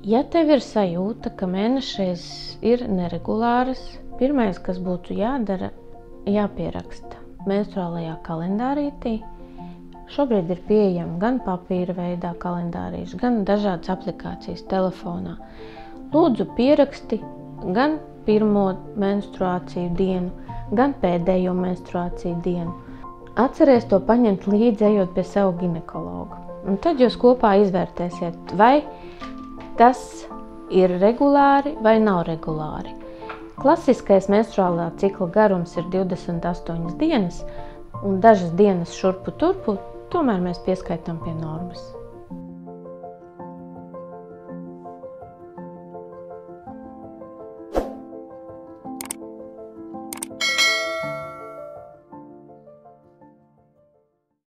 Ja tev ir sajūta, ka mēnešreiz ir neregulāras, pirmais, kas būtu jādara, jāpieraksta menstruālajā kalendārītī. Šobrīd ir pieejama gan papīra veidā kalendārīši, gan dažādas aplikācijas telefonā. Lūdzu, pieraksti gan pirmo menstruāciju dienu, gan pēdējo menstruāciju dienu. Atceries to paņemt līdzi, ejot pie sava ginekologa. Un tad jūs kopā izvērtēsiet, vai tas ir regulāri vai nav regulāri. Klasiskais menstruālā cikla garums ir 28 dienas, un dažas dienas šurpu turpu tomēr mēs pieskaitām pie normas.